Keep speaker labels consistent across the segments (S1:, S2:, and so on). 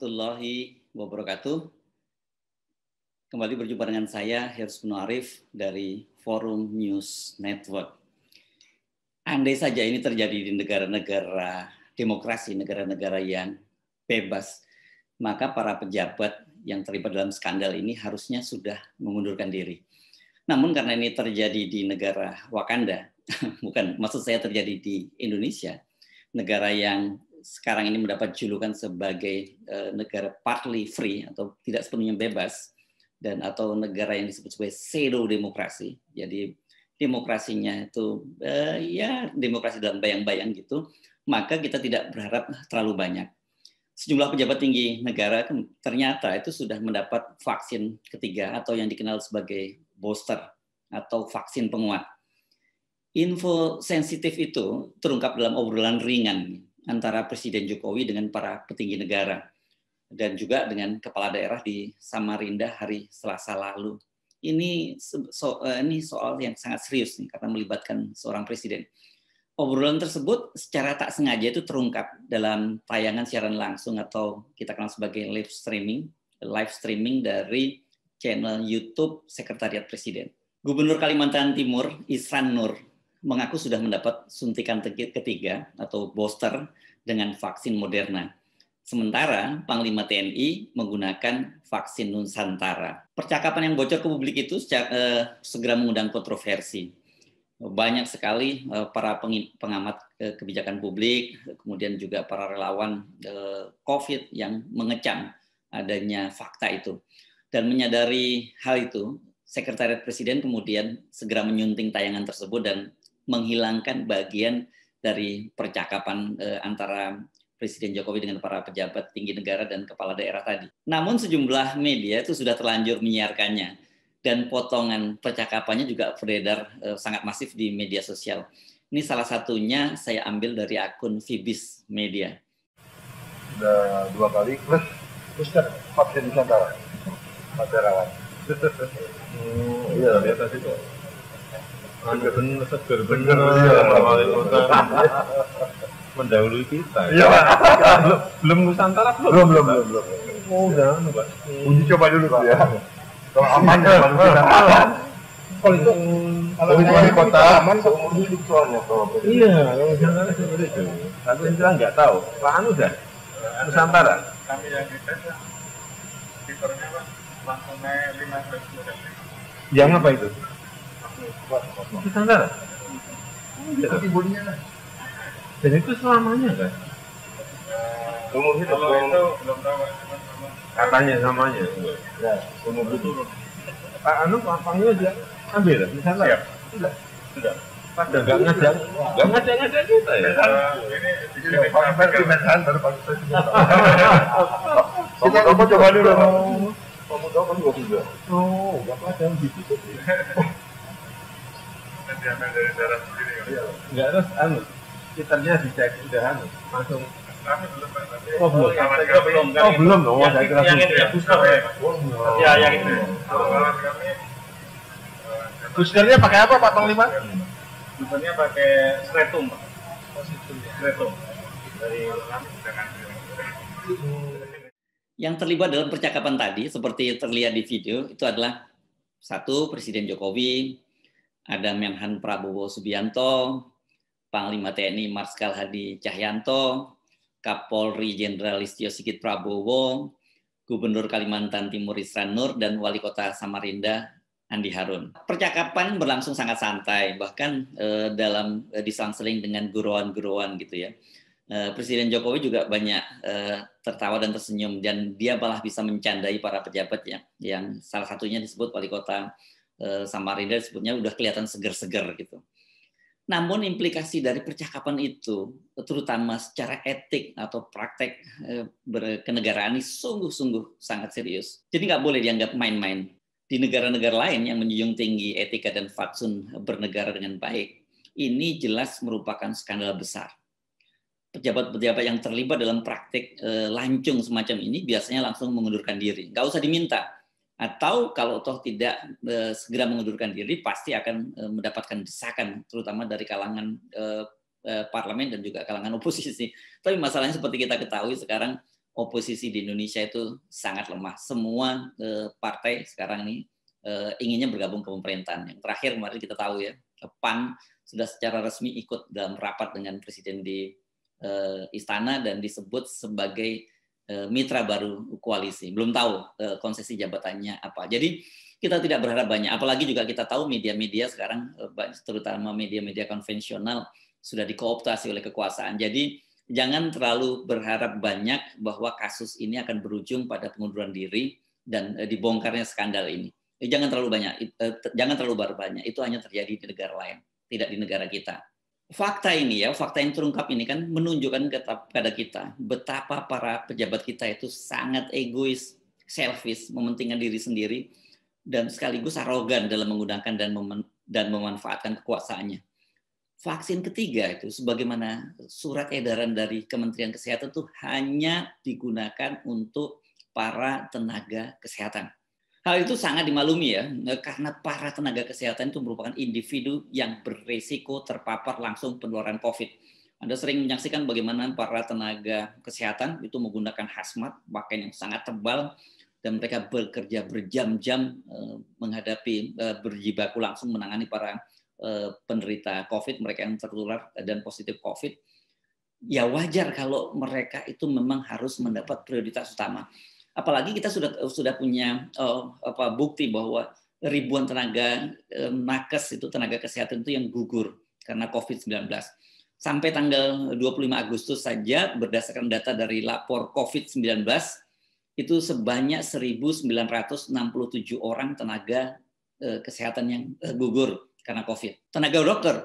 S1: Warahmatullahi wabarakatuh. Kembali berjumpa dengan saya, Hirs Arif dari Forum News Network. Andai saja ini terjadi di negara-negara demokrasi, negara-negara yang bebas, maka para pejabat yang terlibat dalam skandal ini harusnya sudah mengundurkan diri. Namun karena ini terjadi di negara Wakanda, bukan maksud saya terjadi di Indonesia, negara yang sekarang ini mendapat julukan sebagai uh, negara partly free atau tidak sepenuhnya bebas dan atau negara yang disebut sebagai pseudo demokrasi. Jadi demokrasinya itu uh, ya demokrasi dalam bayang-bayang gitu, maka kita tidak berharap terlalu banyak sejumlah pejabat tinggi negara ternyata itu sudah mendapat vaksin ketiga atau yang dikenal sebagai booster atau vaksin penguat. Info sensitif itu terungkap dalam obrolan ringan antara Presiden Jokowi dengan para petinggi negara dan juga dengan kepala daerah di Samarinda hari Selasa lalu. Ini so, eh, ini soal yang sangat serius nih karena melibatkan seorang presiden obrolan tersebut secara tak sengaja itu terungkap dalam tayangan siaran langsung atau kita kenal sebagai live streaming, live streaming dari channel YouTube Sekretariat Presiden. Gubernur Kalimantan Timur, Isran Nur, mengaku sudah mendapat suntikan ketiga atau booster dengan vaksin Moderna. Sementara Panglima TNI menggunakan vaksin Nusantara. Percakapan yang bocor ke publik itu eh, segera mengundang kontroversi banyak sekali eh, para pengamat eh, kebijakan publik, kemudian juga para relawan eh, COVID yang mengecam adanya fakta itu. Dan menyadari hal itu, Sekretariat Presiden kemudian segera menyunting tayangan tersebut dan menghilangkan bagian dari percakapan antara Presiden Jokowi dengan para pejabat tinggi negara dan kepala daerah tadi. Namun sejumlah media itu sudah terlanjur menyiarkannya dan potongan percakapannya juga beredar uh, sangat masif di media sosial. Ini salah satunya saya ambil dari akun Fibis Media.
S2: Sudah dua kali plus terus kan vaksin Nusantara rawat.
S3: oh, iya, lihat tadi kok. Anu bener, seger
S2: bener, iya,
S3: wali kota mendahului kita.
S2: Iya,
S3: belum Nusantara belum.
S2: Belum, belum, belum, belum.
S3: Oh, udah, Pak.
S2: Uji coba dulu, Pak ya. Kalau aman ya kita. Kalau itu kalau itu di kota aman seumur hidup soalnya kalau
S3: Iya, kalau Nusantara seperti itu. Tapi kita nggak tahu. Lahan udah Nusantara.
S4: Kami yang dites fiturnya pak langsung naik lima belas
S3: Yang apa itu?
S2: Bodinya lah.
S3: Dan itu selamanya kan?
S4: Kalau itu belum tahu.
S3: Katanya samanya.
S2: Ya, seumur hidup.
S3: Pak Anu panggil aja ambil misalnya.
S4: Siap.
S3: Sudah. Sudah. Pada nggak ngajak, nggak ngajak ngajak kita ya.
S4: Ini
S2: Pak Menhan baru Pak Kita kamu coba dulu. Kamu tahu kan gua juga.
S3: Oh, nggak ada yang gitu.
S4: Diambil dari darah sendiri kan.
S3: Nggak harus anu. Titernya dicek udah anu langsung.
S4: Kami belum. Tapi
S3: Oh belum.
S4: kawan kami
S3: Oh belum dong. Saya kira
S4: yang itu ya booster ya. Ya yang itu.
S3: Oh. Boosternya pakai apa Pak Panglima?
S4: boosternya pakai stretum pak. Stretum dari dengan
S1: Yang terlibat dalam percakapan tadi, seperti terlihat di video, itu adalah satu Presiden Jokowi, ada Menhan Prabowo Subianto, Panglima TNI Marskal Hadi Cahyanto, Kapolri Jenderal Listio Sigit Prabowo, Gubernur Kalimantan Timur Isran Nur, dan Wali Kota Samarinda Andi Harun. Percakapan berlangsung sangat santai, bahkan eh, dalam eh, diselang-seling dengan guruan-guruan gitu ya. Eh, Presiden Jokowi juga banyak eh, tertawa dan tersenyum dan dia malah bisa mencandai para pejabat ya, yang salah satunya disebut wali kota Samarinda disebutnya udah kelihatan seger-seger gitu. Namun implikasi dari percakapan itu, terutama secara etik atau praktek eh, berkenegaraan ini sungguh-sungguh sangat serius. Jadi nggak boleh dianggap main-main. Di negara-negara lain yang menjunjung tinggi etika dan fatsun bernegara dengan baik, ini jelas merupakan skandal besar pejabat-pejabat yang terlibat dalam praktik eh, lancung semacam ini biasanya langsung mengundurkan diri. Nggak usah diminta. Atau kalau toh tidak eh, segera mengundurkan diri, pasti akan eh, mendapatkan desakan, terutama dari kalangan eh, parlemen dan juga kalangan oposisi. Tapi masalahnya seperti kita ketahui sekarang, oposisi di Indonesia itu sangat lemah. Semua partai sekarang ini inginnya bergabung ke pemerintahan. Yang terakhir kemarin kita tahu ya, PAN sudah secara resmi ikut dalam rapat dengan presiden di istana dan disebut sebagai mitra baru koalisi. Belum tahu uh, konsesi jabatannya apa. Jadi kita tidak berharap banyak. Apalagi juga kita tahu media-media sekarang, terutama media-media konvensional, sudah dikooptasi oleh kekuasaan. Jadi jangan terlalu berharap banyak bahwa kasus ini akan berujung pada pengunduran diri dan eh, dibongkarnya skandal ini. Eh, jangan terlalu banyak, eh, jangan terlalu banyak. Itu hanya terjadi di negara lain, tidak di negara kita. Fakta ini ya, fakta yang terungkap ini kan menunjukkan kepada kita betapa para pejabat kita itu sangat egois, selfish, mementingkan diri sendiri, dan sekaligus arogan dalam menggunakan dan dan memanfaatkan kekuasaannya vaksin ketiga itu sebagaimana surat edaran dari Kementerian Kesehatan itu hanya digunakan untuk para tenaga kesehatan. Hal itu sangat dimaklumi ya, karena para tenaga kesehatan itu merupakan individu yang beresiko terpapar langsung penularan COVID. Anda sering menyaksikan bagaimana para tenaga kesehatan itu menggunakan hazmat, pakaian yang sangat tebal, dan mereka bekerja berjam-jam eh, menghadapi eh, berjibaku langsung menangani para penderita COVID, mereka yang tertular dan positif COVID, ya wajar kalau mereka itu memang harus mendapat prioritas utama. Apalagi kita sudah sudah punya uh, apa bukti bahwa ribuan tenaga uh, nakes itu tenaga kesehatan itu yang gugur karena COVID-19. Sampai tanggal 25 Agustus saja berdasarkan data dari lapor COVID-19 itu sebanyak 1967 orang tenaga kesehatan yang gugur karena COVID. Tenaga dokter,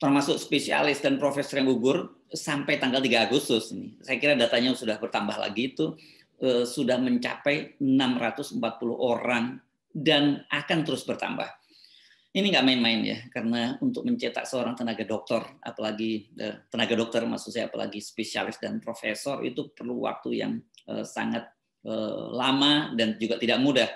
S1: termasuk spesialis dan profesor yang gugur sampai tanggal 3 Agustus ini. Saya kira datanya sudah bertambah lagi itu eh, sudah mencapai 640 orang dan akan terus bertambah. Ini nggak main-main ya, karena untuk mencetak seorang tenaga dokter, apalagi eh, tenaga dokter maksud saya, apalagi spesialis dan profesor itu perlu waktu yang eh, sangat lama dan juga tidak mudah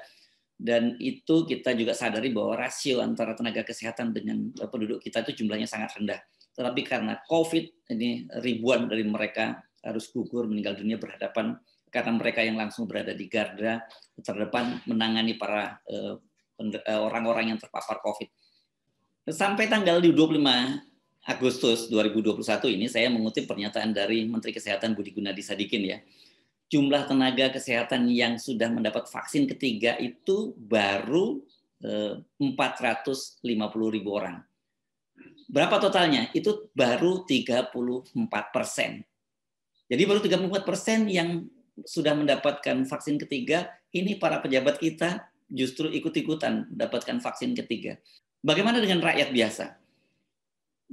S1: dan itu kita juga sadari bahwa rasio antara tenaga kesehatan dengan penduduk kita itu jumlahnya sangat rendah. Tetapi karena COVID ini ribuan dari mereka harus gugur meninggal dunia berhadapan karena mereka yang langsung berada di garda terdepan menangani para eh, eh, orang-orang yang terpapar COVID. Sampai tanggal 25 Agustus 2021 ini saya mengutip pernyataan dari Menteri Kesehatan Budi Gunadi Sadikin ya jumlah tenaga kesehatan yang sudah mendapat vaksin ketiga itu baru 450 eh, ribu orang. Berapa totalnya? Itu baru 34 persen. Jadi baru 34 persen yang sudah mendapatkan vaksin ketiga, ini para pejabat kita justru ikut-ikutan mendapatkan vaksin ketiga. Bagaimana dengan rakyat biasa?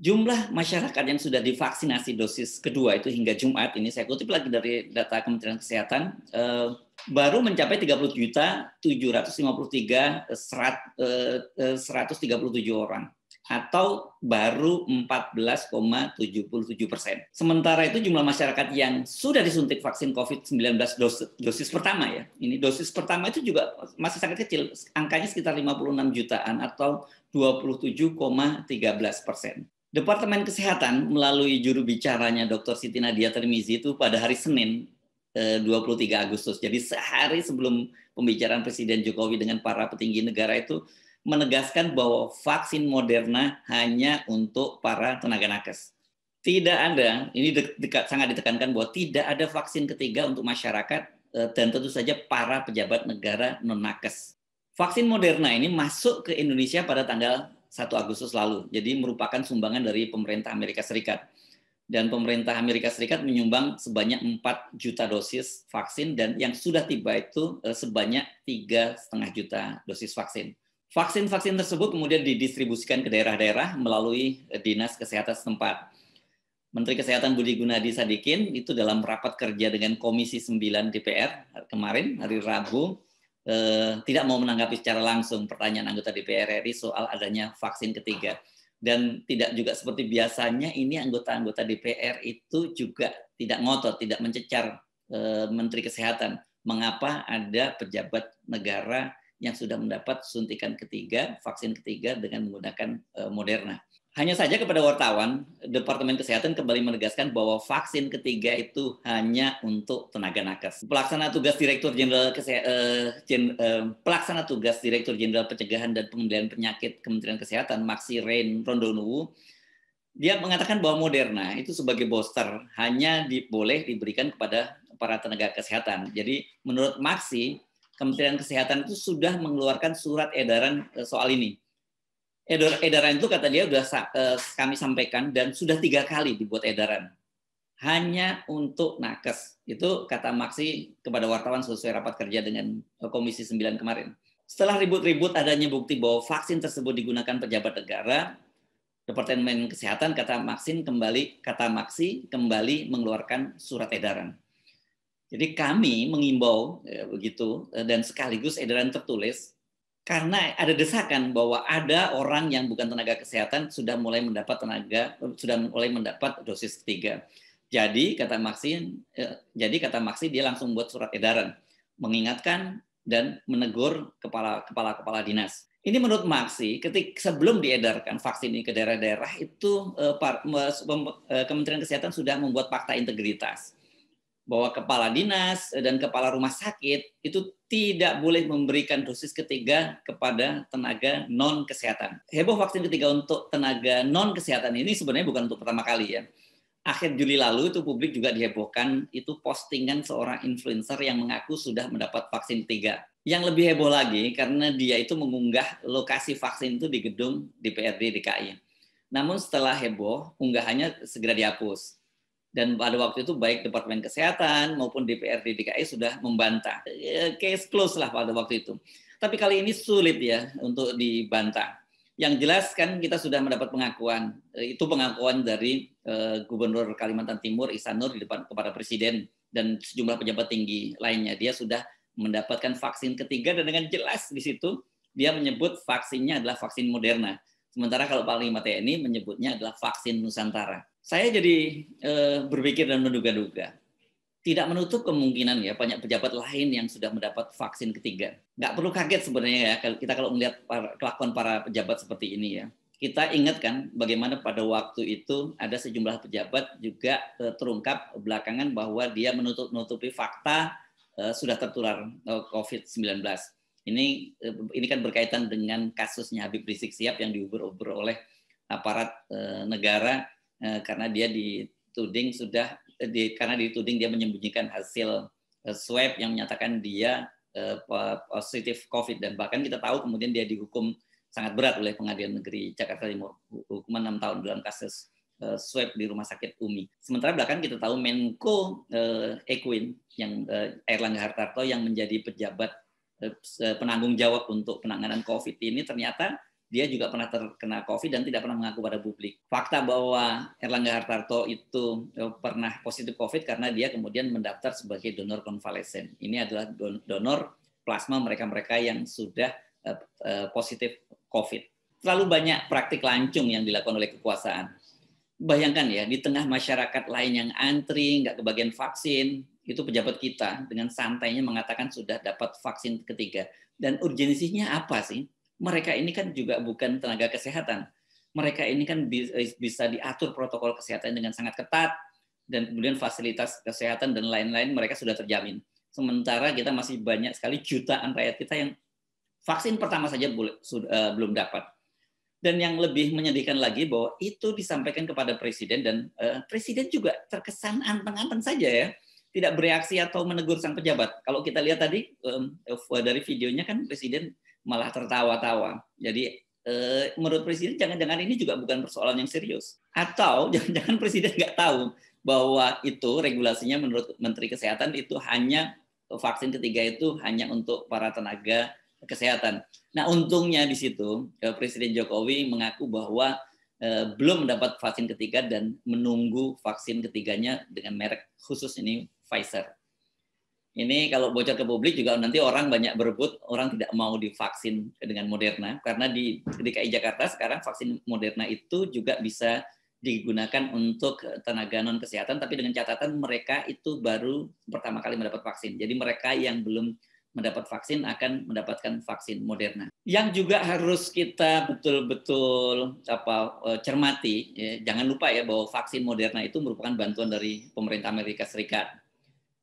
S1: jumlah masyarakat yang sudah divaksinasi dosis kedua itu hingga Jumat ini saya kutip lagi dari data Kementerian Kesehatan eh, baru mencapai 30 juta 753 137 orang atau baru 14,77 persen. Sementara itu jumlah masyarakat yang sudah disuntik vaksin COVID-19 dosis, pertama ya, ini dosis pertama itu juga masih sangat kecil, angkanya sekitar 56 jutaan atau 27,13 persen. Departemen Kesehatan melalui juru bicaranya Dr. Siti Nadia Termizi itu pada hari Senin 23 eh, Agustus. Jadi sehari sebelum pembicaraan Presiden Jokowi dengan para petinggi negara itu menegaskan bahwa vaksin Moderna hanya untuk para tenaga nakes. Tidak ada, ini dekat sangat ditekankan bahwa tidak ada vaksin ketiga untuk masyarakat eh, dan tentu saja para pejabat negara non nakes. Vaksin Moderna ini masuk ke Indonesia pada tanggal 1 Agustus lalu. Jadi merupakan sumbangan dari pemerintah Amerika Serikat. Dan pemerintah Amerika Serikat menyumbang sebanyak 4 juta dosis vaksin dan yang sudah tiba itu eh, sebanyak tiga setengah juta dosis vaksin. Vaksin-vaksin tersebut kemudian didistribusikan ke daerah-daerah melalui eh, Dinas Kesehatan setempat. Menteri Kesehatan Budi Gunadi Sadikin itu dalam rapat kerja dengan Komisi 9 DPR kemarin hari Rabu eh, tidak mau menanggapi secara langsung pertanyaan anggota DPR RI soal adanya vaksin ketiga. Dan tidak juga seperti biasanya ini anggota-anggota DPR itu juga tidak ngotot, tidak mencecar eh, Menteri Kesehatan. Mengapa ada pejabat negara yang sudah mendapat suntikan ketiga, vaksin ketiga dengan menggunakan Moderna. Hanya saja kepada wartawan, Departemen Kesehatan kembali menegaskan bahwa vaksin ketiga itu hanya untuk tenaga nakes. Pelaksana tugas Direktur Jenderal uh, uh, Pelaksana tugas Direktur Jenderal Pencegahan dan Pengendalian Penyakit Kementerian Kesehatan, Maxi Rain Rondonuwu, dia mengatakan bahwa Moderna itu sebagai booster hanya di, boleh diberikan kepada para tenaga kesehatan. Jadi menurut Maxi, Kementerian Kesehatan itu sudah mengeluarkan surat edaran eh, soal ini edaran itu kata dia sudah uh, kami sampaikan dan sudah tiga kali dibuat edaran hanya untuk nakes itu kata Maksi kepada wartawan sesuai rapat kerja dengan eh, Komisi 9 kemarin. Setelah ribut-ribut adanya bukti bahwa vaksin tersebut digunakan pejabat negara, Departemen Kesehatan kata Maksin kembali kata Maksi kembali mengeluarkan surat edaran. Jadi kami mengimbau ya, begitu eh, dan sekaligus edaran tertulis karena ada desakan bahwa ada orang yang bukan tenaga kesehatan sudah mulai mendapat tenaga sudah mulai mendapat dosis ketiga. Jadi kata Maksi, eh, jadi kata Maksi dia langsung buat surat edaran mengingatkan dan menegur kepala kepala kepala dinas. Ini menurut Maksi, ketika sebelum diedarkan vaksin ini ke daerah-daerah itu eh, eh, Kementerian Kesehatan sudah membuat fakta integritas bahwa kepala dinas dan kepala rumah sakit itu tidak boleh memberikan dosis ketiga kepada tenaga non kesehatan. Heboh vaksin ketiga untuk tenaga non kesehatan ini sebenarnya bukan untuk pertama kali ya. Akhir Juli lalu itu publik juga dihebohkan itu postingan seorang influencer yang mengaku sudah mendapat vaksin ketiga. Yang lebih heboh lagi karena dia itu mengunggah lokasi vaksin itu di gedung DPRD DKI. Namun setelah heboh, unggahannya segera dihapus dan pada waktu itu baik Departemen Kesehatan maupun DPRD DKI sudah membantah. Ya, case close lah pada waktu itu. Tapi kali ini sulit ya untuk dibantah. Yang jelas kan kita sudah mendapat pengakuan. Eh, itu pengakuan dari uh, Gubernur Kalimantan Timur Isanur di depan kepada Presiden dan sejumlah pejabat tinggi lainnya. Dia sudah mendapatkan vaksin ketiga dan dengan jelas di situ dia menyebut vaksinnya adalah vaksin Moderna. Sementara kalau Panglima TNI menyebutnya adalah vaksin Nusantara saya jadi eh, berpikir dan menduga-duga. Tidak menutup kemungkinan ya banyak pejabat lain yang sudah mendapat vaksin ketiga. Nggak perlu kaget sebenarnya ya kita kalau melihat kelakuan para pejabat seperti ini ya. Kita ingat kan bagaimana pada waktu itu ada sejumlah pejabat juga eh, terungkap belakangan bahwa dia menutup-nutupi fakta eh, sudah tertular eh, COVID-19. Ini ini kan berkaitan dengan kasusnya Habib Rizik Sihab yang diuber-uber oleh aparat negara karena dia dituding sudah eh, di, karena dituding dia menyembunyikan hasil eh, swab yang menyatakan dia positif COVID dan bahkan kita tahu kemudian dia dihukum sangat berat oleh Pengadilan Negeri Jakarta Timur hukuman enam tahun dalam kasus swab di Rumah Sakit Umi. Sementara belakang kita tahu Menko Equin yang Erlangga Hartarto yang menjadi pejabat penanggung jawab untuk penanganan COVID ini ternyata dia juga pernah terkena COVID dan tidak pernah mengaku pada publik. Fakta bahwa Erlangga Hartarto itu eh, pernah positif COVID karena dia kemudian mendaftar sebagai donor konvalesen. Ini adalah donor plasma mereka-mereka yang sudah eh, eh, positif COVID. Terlalu banyak praktik lancung yang dilakukan oleh kekuasaan. Bayangkan ya, di tengah masyarakat lain yang antri, nggak kebagian vaksin, itu pejabat kita dengan santainya mengatakan sudah dapat vaksin ketiga. Dan urgensinya apa sih? Mereka ini kan juga bukan tenaga kesehatan. Mereka ini kan bisa diatur protokol kesehatan dengan sangat ketat dan kemudian fasilitas kesehatan dan lain-lain mereka sudah terjamin. Sementara kita masih banyak sekali jutaan rakyat kita yang vaksin pertama saja eh, belum dapat. Dan yang lebih menyedihkan lagi bahwa itu disampaikan kepada presiden dan uh, presiden juga terkesan anteng-anteng saja ya, tidak bereaksi atau menegur sang pejabat. Kalau kita lihat tadi um, dari videonya kan presiden malah tertawa-tawa. Jadi eh, menurut presiden jangan-jangan ini juga bukan persoalan yang serius. Atau jangan-jangan presiden nggak tahu bahwa itu regulasinya menurut Menteri Kesehatan itu hanya vaksin ketiga itu hanya untuk para tenaga kesehatan. Nah untungnya di situ eh, Presiden Jokowi mengaku bahwa eh, belum mendapat vaksin ketiga dan menunggu vaksin ketiganya dengan merek khusus ini Pfizer. Ini kalau bocor ke publik juga nanti orang banyak berebut, orang tidak mau divaksin dengan Moderna karena di DKI Jakarta sekarang vaksin Moderna itu juga bisa digunakan untuk tenaga non kesehatan tapi dengan catatan mereka itu baru pertama kali mendapat vaksin. Jadi mereka yang belum mendapat vaksin akan mendapatkan vaksin Moderna. Yang juga harus kita betul-betul apa eh, cermati, ya, jangan lupa ya bahwa vaksin Moderna itu merupakan bantuan dari pemerintah Amerika Serikat.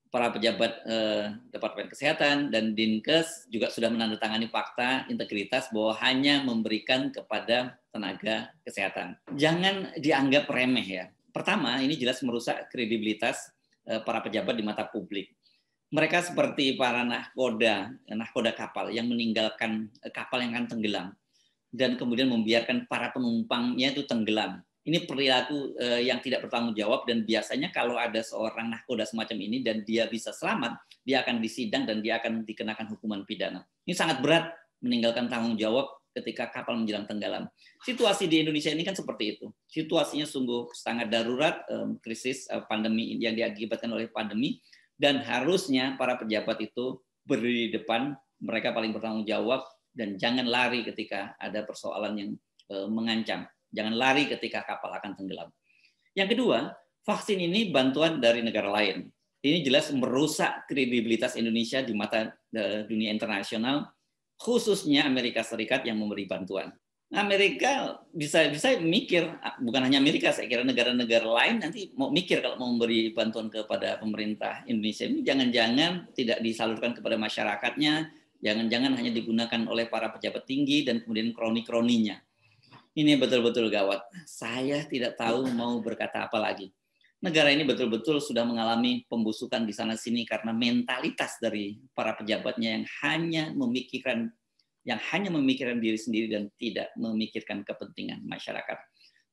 S1: Para pejabat eh, Departemen Kesehatan dan Dinkes juga sudah menandatangani fakta integritas bahwa hanya memberikan kepada tenaga kesehatan. Jangan dianggap remeh ya. Pertama, ini jelas merusak kredibilitas eh, para pejabat di mata publik mereka seperti para nahkoda, nahkoda kapal yang meninggalkan eh, kapal yang akan tenggelam dan kemudian membiarkan para penumpangnya itu tenggelam. Ini perilaku eh, yang tidak bertanggung jawab dan biasanya kalau ada seorang nahkoda semacam ini dan dia bisa selamat, dia akan disidang dan dia akan dikenakan hukuman pidana. Ini sangat berat meninggalkan tanggung jawab ketika kapal menjelang tenggelam. Situasi di Indonesia ini kan seperti itu. Situasinya sungguh sangat darurat, eh, krisis pandemi yang diakibatkan oleh pandemi dan harusnya para pejabat itu berdiri di depan, mereka paling bertanggung jawab dan jangan lari ketika ada persoalan yang e, mengancam. Jangan lari ketika kapal akan tenggelam. Yang kedua, vaksin ini bantuan dari negara lain. Ini jelas merusak kredibilitas Indonesia di mata e, dunia internasional, khususnya Amerika Serikat yang memberi bantuan. Amerika bisa bisa mikir bukan hanya Amerika saya kira negara-negara lain nanti mau mikir kalau mau memberi bantuan kepada pemerintah Indonesia ini jangan-jangan tidak disalurkan kepada masyarakatnya jangan-jangan hanya digunakan oleh para pejabat tinggi dan kemudian kroni-kroninya ini betul-betul gawat saya tidak tahu mau berkata apa lagi negara ini betul-betul sudah mengalami pembusukan di sana sini karena mentalitas dari para pejabatnya yang hanya memikirkan yang hanya memikirkan diri sendiri dan tidak memikirkan kepentingan masyarakat.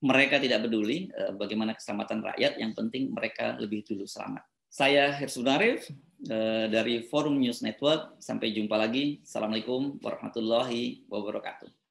S1: Mereka tidak peduli eh, bagaimana keselamatan rakyat, yang penting mereka lebih dulu selamat. Saya Hirsun Arif eh, dari Forum News Network. Sampai jumpa lagi. Assalamualaikum warahmatullahi wabarakatuh.